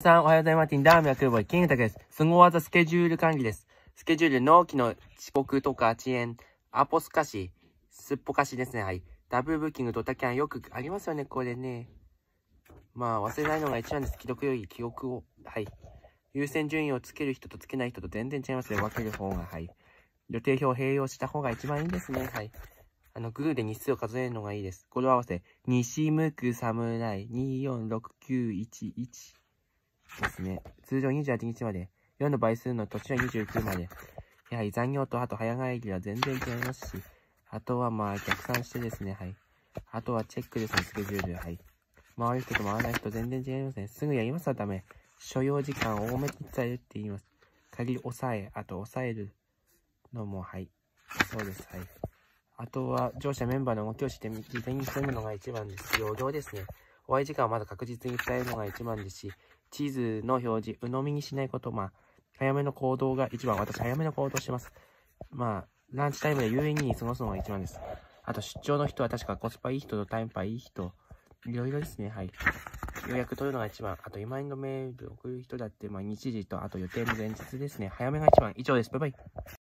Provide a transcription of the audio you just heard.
さん、おはようございます。ティンダーメアクーボイ、キングタクです。すご技スケジュール管理です。スケジュール、納期の遅刻とか遅延、アポスカシ、すっぽかしですね。はい。ダブルブッキング、ドタキャン、よくありますよね、これね。まあ、忘れないのが一番です。既読より記憶を。はい。優先順位をつける人とつけない人と全然違いますね。分ける方が。はい。予定表を併用した方が一番いいんですね。はい。あの、グーで日数を数えるのがいいです。語呂合わせ、西向く侍、246911。ですね。通常28日まで、4の倍数の土地は29まで。やはり残業とあと早帰りは全然違いますし、あとはまあ逆算してですね、はい。あとはチェックですね、スケジュール、はい。回る人と回らない人全然違いますね。すぐやりますはダメ。所要時間を多めに伝えるって言います。仮押さえ、あと抑えるのも、はい。そうです、はい。あとは、乗車メンバーの動きをして、事前に進むのが一番です。容量ですね。終わり時間はまだ確実に伝えるのが一番ですし、地図の表示、鵜呑みにしないこと、まあ、早めの行動が一番。私、早めの行動します。まあ、ランチタイムで有意義に過ごすのが一番です。あと、出張の人は確かコスパいい人とタイムパいい人、いろいろですね。はい。予約取るのが一番。あと、今インドメール送る人だって、まあ、日時と、あと予定の前日ですね。早めが一番。以上です。バイバイ。